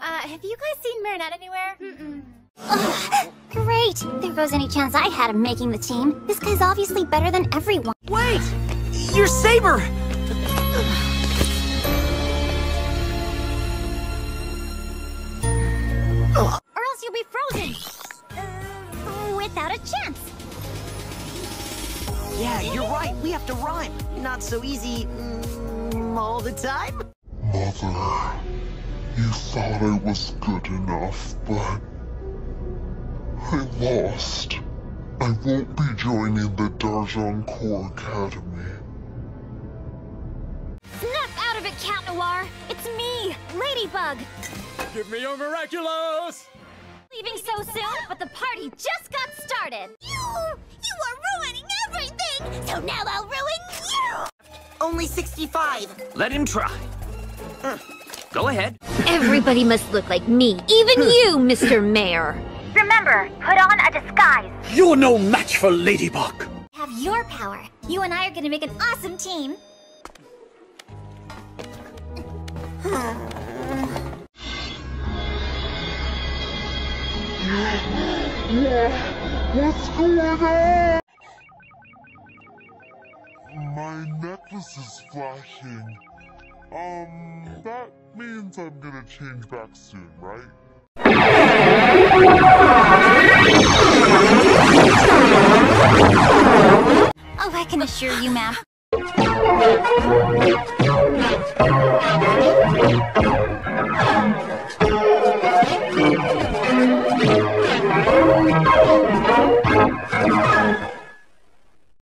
Uh, have you guys seen Marinette anywhere? Mm-mm. Ugh, great! There goes any chance I had of making the team. This guy's obviously better than everyone. Wait! Your saber! Or else you'll be frozen! Uh, without a chance! Yeah, you're right. We have to rhyme. Not so easy mm, all the time. Mother, you thought I was good enough, but I lost. I won't be joining the D'Argencourt Academy. Snap out of it, Cat Noir! It's me, Ladybug! Give me your miraculous! Leaving so soon, but the party just got started! You! You are ruining everything! So now I'll ruin you! Only 65. Let him try. Go ahead. Everybody must look like me, even hmm. you, Mr. Mayor. Remember, put on a disguise. You're no match for Ladybug! Have your power. You and I are gonna make an awesome team. What's going on? My necklace is flashing. Um, that means I'm gonna change back soon, right? Oh, I can assure you, ma'am.